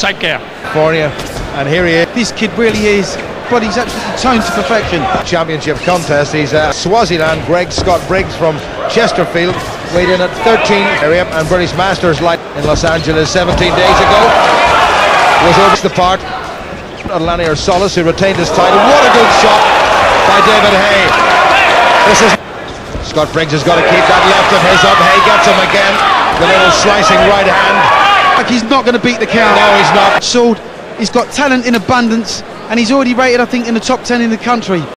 Take care. for you. And here he is, This kid really is, but he's absolutely toned to perfection. championship contest. He's uh, Swaziland, Greg Scott Briggs from Chesterfield, weighed in at 13 area, and British Masters light in Los Angeles 17 days ago. Was over the part. Lanier Solis, who retained his title. What a good shot by David Haye. This is Scott Briggs has got to keep that left of his up. Haye gets him again. The little slicing right hand. Like he's not going to beat the count. No, he's not. Sword, he's got talent in abundance, and he's already rated, I think, in the top 10 in the country.